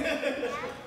Yeah.